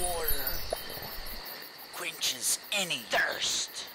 water quenches any thirst.